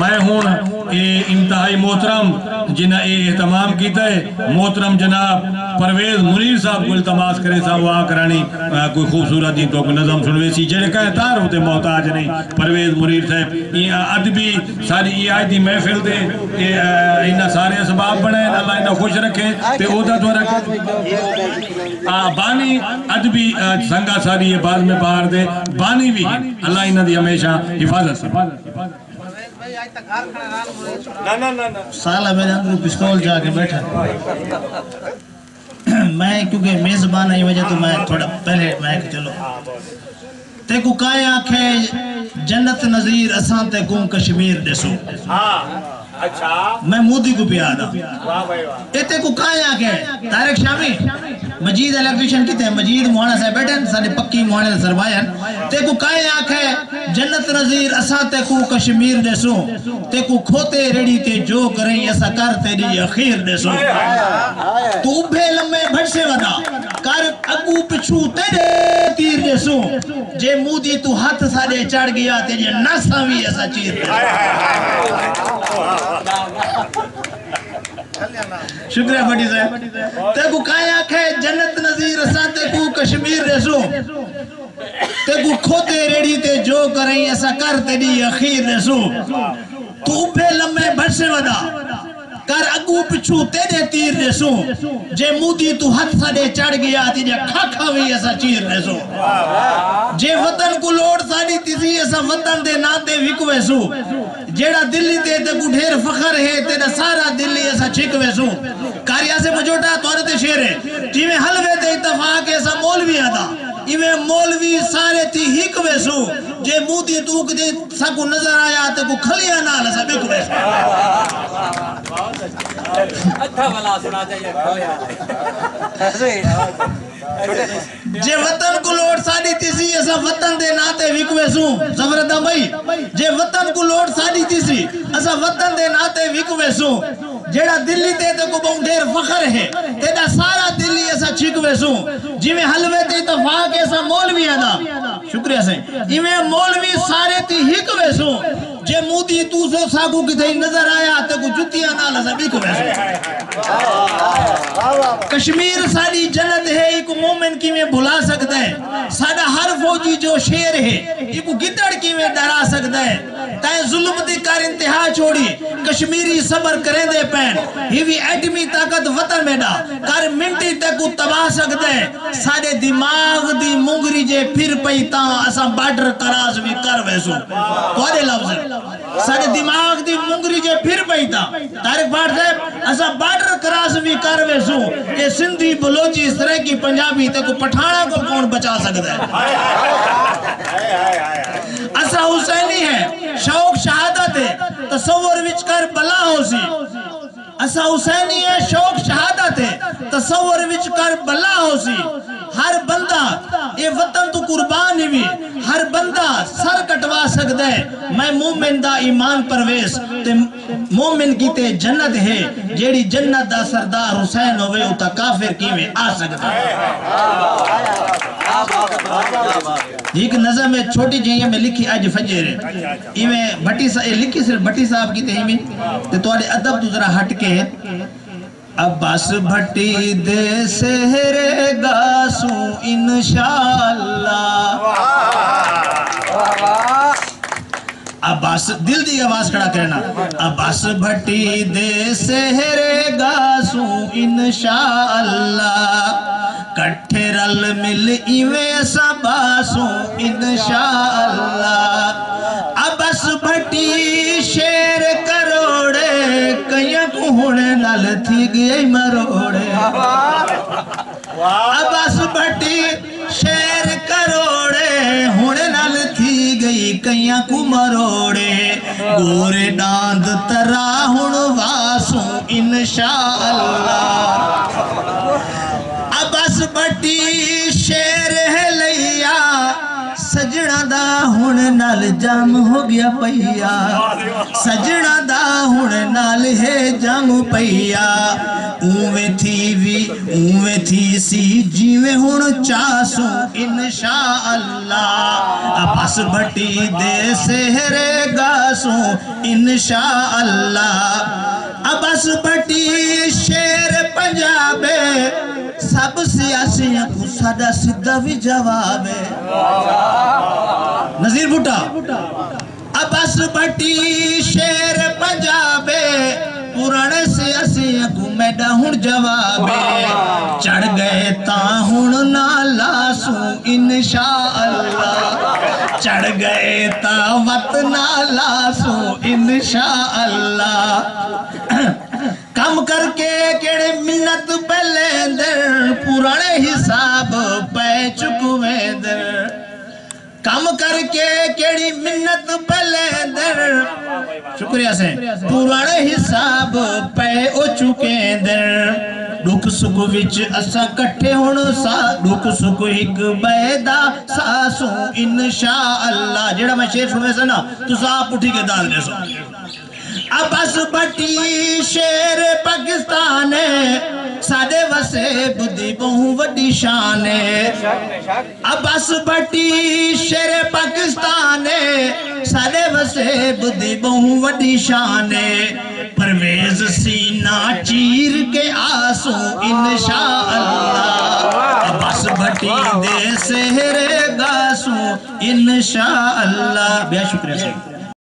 میں ہوں اے انتہائی محترم جنہ اے اہتمام کیتا ہے۔ محترم جناب پرویز منیر صاحب کو التماس کرے صاحب وہاں کرانی کوئی خوبصورت دی تو کوئی نظم سنوے سی جڑے کہے تار ہوتے محتاج نہیں پرویز منیر صاحب یہ ادبی ساری یہ آئی دی محفل دے یہ آ، انہاں سارے اسباب بنے اللہ انہاں خوش رکھے تے او تو رکھے بانی ادبی سنگا ساری یہ باز میں باہر دے بانی بھی اللہ انہاں دی ہمیشہ حفاظت سے سالہ میرے اندر پستول جا کے بیٹھا۔ میں کیونکہ میزبان ہے وجہ تو میں تھوڑا پہلے میں کہ چلو۔ تے کو کائیں آنکھیں جنت نظیر، اساں تے کو کشمیر ڈسو میں مودی کو پیا دا اتے کو کائیں آنکھیں تارک شامی۔ مجید الیکٹریشن کی تے مجید موہانا صاحب بیٹھے ہیں سارے پکی موہانے سرمایہ تے کو کائیں آنکھیں جنت نظیر اساں تے کو کشمیر ڈسو تے کو کھوتے ریڑی تے جو کریں ایسا کر تیری اخیر ڈسو تو ابھے لمے بھٹ سے ودا۔ کر اگو پچھو تیرے تیر ڈسو جے مودی تو ہاتھ ساڑے چڑھ گیا تیرے ناسا بھی ایسا چیر ڈسو شکریہ بھٹی صاحب تے کو کائیں آنکھیں جنت نظیر اساں تے کو کشمیر ریسو تے کو کھوتے ریڑی تے جو کریں، ایسا کر تیری اخیر ریسو تو اوپے لمے بھٹ سے ودا۔ کر اگو پچھو تیرے تیر ریسو جے مودی تو ہاتھ ساڑے چڑھ گیا، تیرے کھاکھا بھی ایسا چیر ریسو جے وطن لوڑ ساڑی ایسا وطن دے ناتے وکوے سو۔ جیڑا دلی تے تے کو ڈھیر فخر ہے تیرا سارا دلی ایسا چھکوے سو۔ کاریا سے مجھوٹا تورت شیر ہے۔ جیویں حلوے تے اتفاق ایویں مولوی سارے تھی ہکوے سو۔ جے مودی تو کدے سکو نظر آیا تے کو کھلیا نال ایسا بکوے سو اچھا والا سنا چاہیے جے وطن کو لوٹ ساڑی تیسی ایسا وطن دے ناتے وکوے سوں۔ زبردہ بھائی جے وطن کو لوٹ ساڑی تیسی ایسا وطن دے ناتے وکوے سوں۔ جیڑا دلی تے تے کو بہت ڈھیر فخر ہے تیڑا سارا دلی ایسا چھکوے سوں۔ جیویں حلوے تے اتفاق ایسا مولوی ادا شکریہ سے ایویں مولوی سارے تی ہکوے سوں۔ جے مودی تو سو ساگو کی تھی نظر آیا تے کو جتیاں نال ایسا بکوے سوں۔ کشمیر ساری جنت ہے، ایک مومن کی میں بھلا سکتا ہے؟ ساڑا ہر فوجی جو شیر ہے، ایک گدڑ کی میں ڈرا سکتا ہے؟ تائیں ظلم دی کار انتہا چھوڑی۔ کشمیری صبر کریں دے پین۔ ہیوی ایٹمی طاقت وطن میں ڈا کار منٹی تک کو تباہ سکتا ہے ساڑے دماغ دی مونگری جے پھر پئی تاں اسا بارڈر کراس بھی کر ویسو۔ کوارے لفظ ہے ساڑے دماغ دی مونگری جے پھر پئی تاں۔ تارک بھاٹ صاحب اسا بارڈر کراس بھی کر ویسو۔ یہ سندھی بلوچی اس طرح کی پنجابی تے کو پٹھانا کو کون بچا سکتا ہے اسا حسینی ہے، شوق شہادت ہے، تصور وچ کر بلا ہو سی۔ اسا حسینی ہے، شوق شہادت ہے، تصور وچ کر بلا ہو سی۔ ہر بندہ یہ وطن تو قربان ہوئی ہر بندہ سر کٹوا سکتا ہے۔ میں مومن دا ایمان پرویس تے مومن کی تے جنت ہے۔ جیڑی جنت دا سردار حسین ہوئے اتا کافر کی میں آ سکتا ہے۔ ایک نظم ہے چھوٹی جہی میں لکھی آج فجر۔ ہے ایویں بھٹی صاحب لکھی صرف بھٹی صاحب کی تے ایویں۔ تے توڑے ادب تو ذرا ہٹ کے۔ ہے عباس بھٹی دے سہرے گاسو انشاءاللہ۔ عباس، دل دی آواز کھڑا کرنا۔ عباس بھٹی دے سہرے گاسو انشاءاللہ۔ کٹھے رل مل ایویں سباسو انشاءاللہ۔ عباس بھٹی شیر کروڑے ہن نال تھی گئی، کئیاں کو مروڑے۔ گورے ڈاند ترا ہن واسوں، انشاءاللہ۔ عباس بھٹی شیر ہے لیا سجنا دا ہن نال جام ہو گیا پیا سجنا دا ہن نال ہے جام پیا اویں تھی وی اویں تھی سی جیوے ہون چاسو انشاءاللہ اپس بٹی دے سہرے گاسو انشاءاللہ ابس بٹی شیر پنجابے سب سیاسیاں کو سادہ سدھا بھی جوابے نظیر بھٹا ابس بٹی شیر پنجابے جیڑا ہن جوابے چڑھ گئے تا ہن نالا سو انشاءاللہ چڑھ گئے تا وط نالا سو انشاءاللہ کم کر کے کیڑے منت پہلے در پرانے حساب پہ چکوے در کم کر کے کیڑی منت پہلے شکریہ سے پورڑ حساب پہ او چکے در ڈوک سکو وچ اسا کٹھے ہونو سا۔ ڈوک سکو ہک بیدہ ساسوں انشاءاللہ۔ جیڑا میں شیر سنے سا نا تو ساپ اٹھی کے دال دے سو۔ اب اس بٹی شیر پاکستانے تو وڈی شانے ہے؟ عباس بٹی شیر پاکستانے سارے وسیب دی بہو وڈی شانے پرویز سینہ چیر کے آسوں انشاءاللہ۔ عباس بٹی دے سہرے گاسوں انشاءاللہ۔ بیا شکریہ سکتے